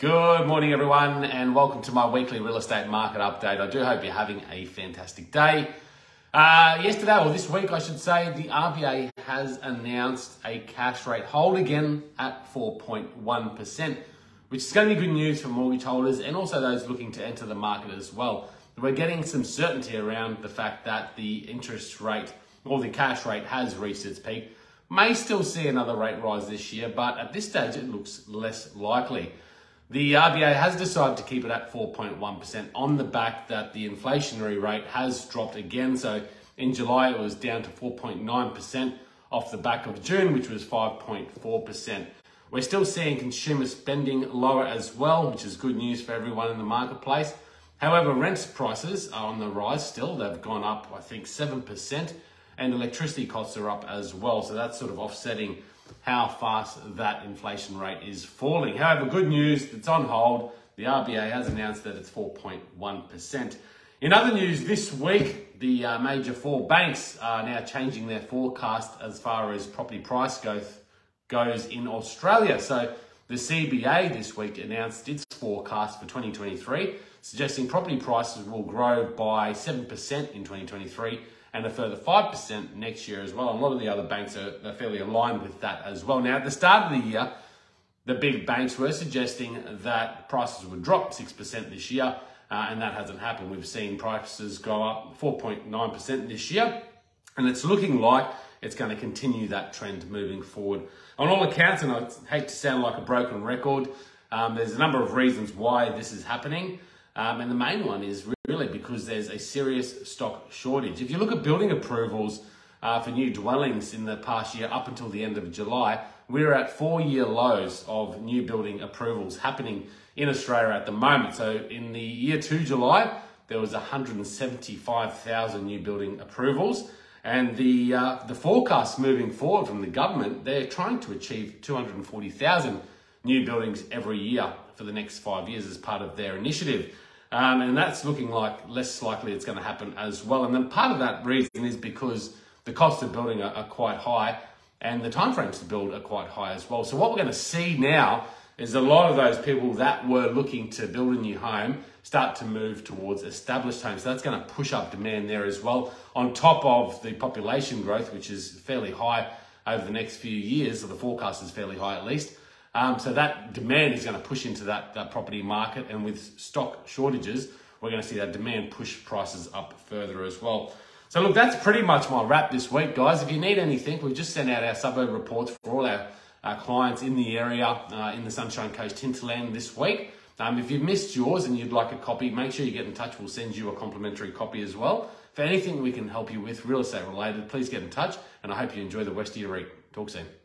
Good morning, everyone, and welcome to my weekly real estate market update. I do hope you're having a fantastic day. Uh, yesterday, or this week, I should say, the RBA has announced a cash rate hold again at 4.1%, which is going to be good news for mortgage holders and also those looking to enter the market as well. We're getting some certainty around the fact that the interest rate or the cash rate has reached its peak. May still see another rate rise this year, but at this stage, it looks less likely. The RBA has decided to keep it at 4.1% on the back that the inflationary rate has dropped again. So in July, it was down to 4.9% off the back of June, which was 5.4%. We're still seeing consumer spending lower as well, which is good news for everyone in the marketplace. However, rent prices are on the rise still. They've gone up, I think, 7%, and electricity costs are up as well. So that's sort of offsetting how fast that inflation rate is falling. However, good news, it's on hold. The RBA has announced that it's 4.1%. In other news this week, the uh, major four banks are now changing their forecast as far as property price growth goes in Australia. So the CBA this week announced its forecast for 2023, suggesting property prices will grow by 7% in 2023 and a further 5% next year as well. And a lot of the other banks are, are fairly aligned with that as well. Now, at the start of the year, the big banks were suggesting that prices would drop 6% this year, uh, and that hasn't happened. We've seen prices go up 4.9% this year, and it's looking like it's going to continue that trend moving forward. On all accounts, and I hate to sound like a broken record, um, there's a number of reasons why this is happening. Um, and the main one is really because there's a serious stock shortage. If you look at building approvals uh, for new dwellings in the past year up until the end of July, we're at four year lows of new building approvals happening in Australia at the moment. So in the year to July, there was 175,000 new building approvals. And the, uh, the forecast moving forward from the government, they're trying to achieve 240,000 new buildings every year for the next five years as part of their initiative. Um, and that's looking like less likely it's going to happen as well. And then part of that reason is because the cost of building are, are quite high and the timeframes to build are quite high as well. So what we're going to see now is a lot of those people that were looking to build a new home start to move towards established homes. So that's going to push up demand there as well, on top of the population growth, which is fairly high over the next few years, or the forecast is fairly high at least. Um, so that demand is going to push into that, that property market. And with stock shortages, we're going to see that demand push prices up further as well. So look, that's pretty much my wrap this week, guys. If you need anything, we've just sent out our suburb reports for all our, our clients in the area, uh, in the Sunshine Coast hinterland this week. Um, if you've missed yours and you'd like a copy, make sure you get in touch. We'll send you a complimentary copy as well. For anything we can help you with real estate related, please get in touch. And I hope you enjoy the West Ear Talk soon.